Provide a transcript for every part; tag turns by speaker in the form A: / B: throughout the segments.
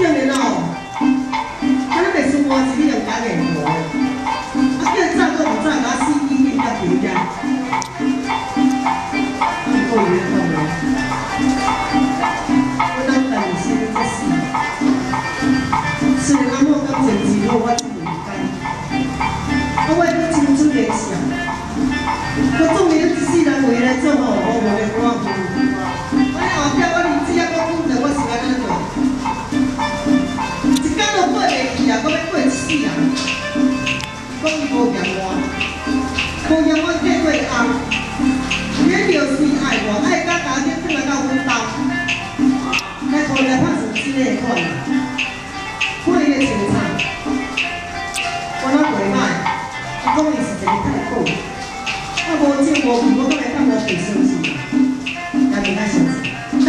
A: 叫人
B: 哦。啊，你袂输我是你用假面膜，啊，叫你早都唔早，甲死医院甲丢家，你过伊咧讲咯，拍成真诶款，看伊诶情操，我哪袂歹，伊讲伊是一个太好，我无情无义，我敢会当无被相信，也袂甲相信。来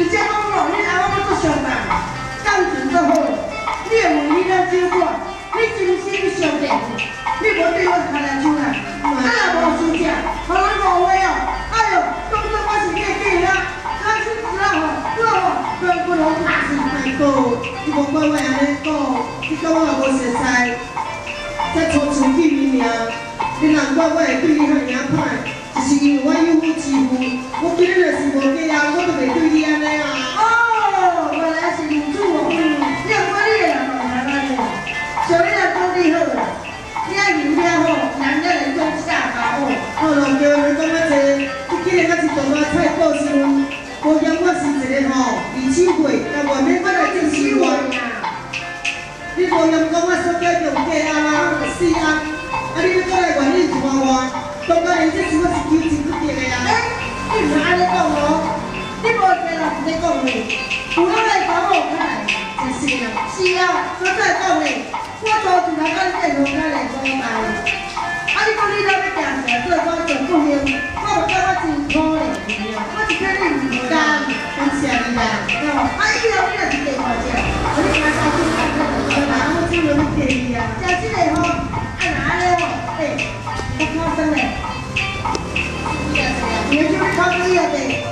A: 而且讲咯，你阿我做上班，感情足好，你也问你咱酒馆，你真心相待，你无对我开来手啦，啊也无输者，互人误会哦，哎呦，当作我是假假啦，啊是是啊吼，我吼全部拢打死。
B: 太保，你无怪我安尼讲，你讲我也无熟悉，才初次见面尔，你难怪我会对你遐尔歹，是因为我有夫之妇，我今日若是无嫁啊，我都袂对你安尼啊。
A: 哦，原来是女主哦，你有看你的人嘛安尼啦，像你若讲你好啦，你爱人了吼，男人中下高哦。
B: 好咯，叫人讲啊济，你今日敢是大大菜报时阵，无嫌我是一个吼二手货，但外面我来正是我。你无嫌讲我所叫用假啊啦，是啊，啊你要过来原理看我，当然这是我啊！
A: 你讲你都要干啥子？我
B: 就
A: 不明，我不讲我辛苦嘞，我是看你负担很重的呀。那我哎呀，我哪能给你借钱？我你看看，
B: 你看看，你
A: 哪能会借你呀？借起来好，干嘛嘞？哎，不吭
B: 声嘞，你就别吭声
A: 了呗。